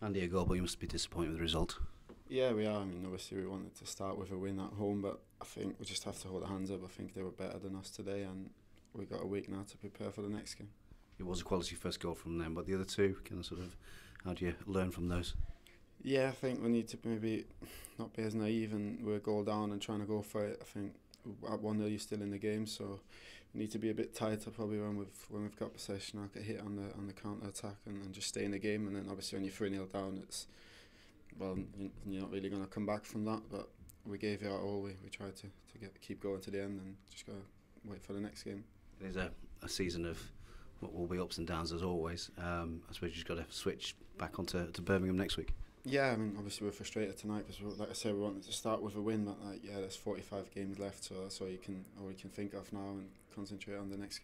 And there you but you must be disappointed with the result. Yeah, we are. I mean, obviously we wanted to start with a win at home, but I think we just have to hold our hands up. I think they were better than us today, and we got a week now to prepare for the next game. It was a quality first goal from them, but the other two, kind of sort of, how do you learn from those? Yeah, I think we need to maybe not be as naive and we're goal down and trying to go for it. I think at one 0 you're still in the game. So we need to be a bit tighter probably when we've when we've got possession. I get hit on the on the counter attack and, and just stay in the game. And then obviously when you're three 0 down, it's well you're not really going to come back from that. But we gave it our all. We, we tried to to get keep going to the end and just go wait for the next game. It is a, a season of what will be ups and downs as always. Um, I suppose you've got to switch back onto to Birmingham next week. Yeah, I mean, obviously we're frustrated tonight because, like I said, we wanted to start with a win, but like, yeah, there's 45 games left, so that's all you can all you can think of now and concentrate on the next.